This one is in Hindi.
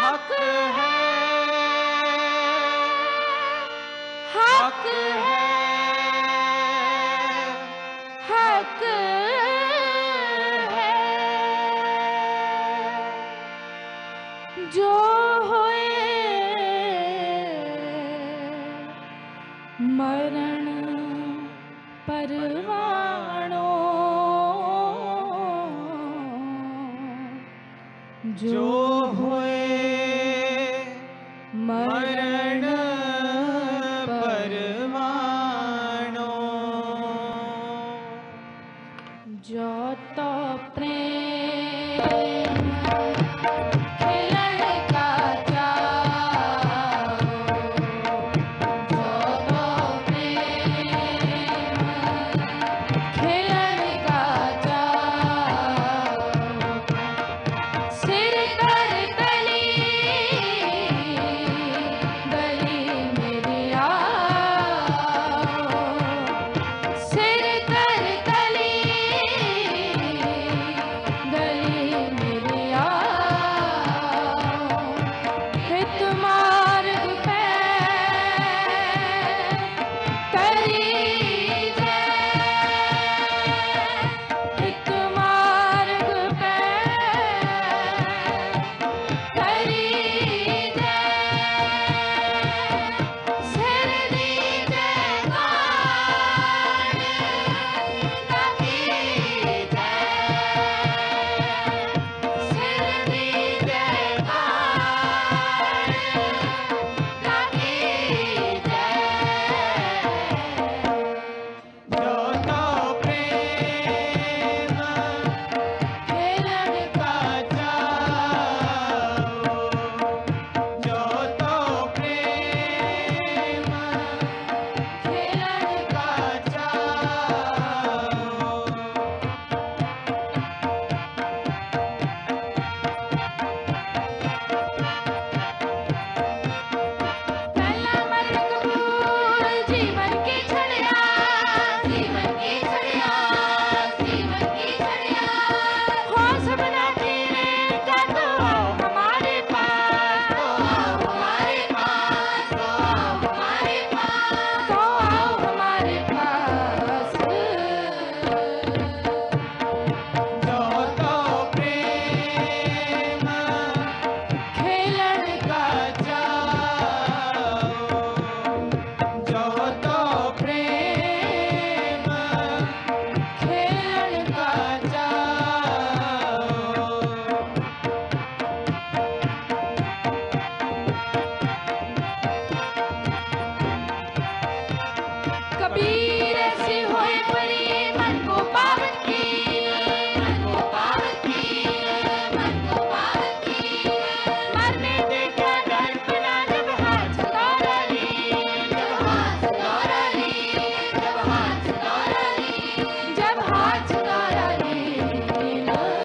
हक है। हक है। हक है। जो होए मरण परवाणो जो होए